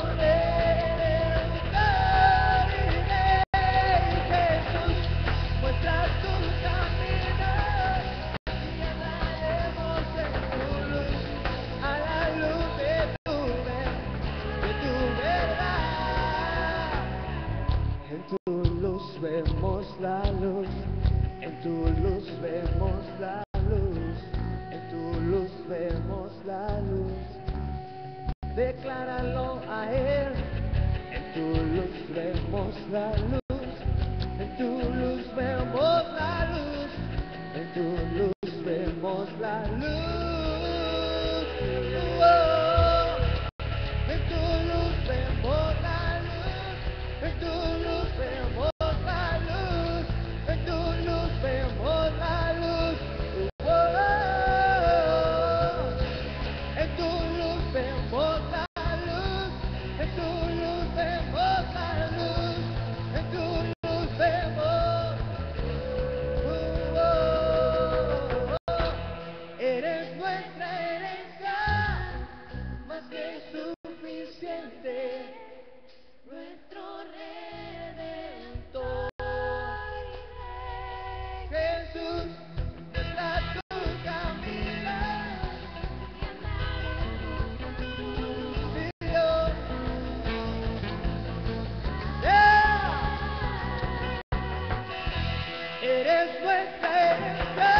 De Jesús, muestra tu camino y me daremos en tu luz a la luz de tu verba. En tu luz vemos la luz, en tu luz vemos la luz. decláralo a Él. En tu luz vemos la luz, en tu luz vemos la luz, en tu luz vemos la luz. eres nuestra herencia.